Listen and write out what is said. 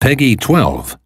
Peggy 12.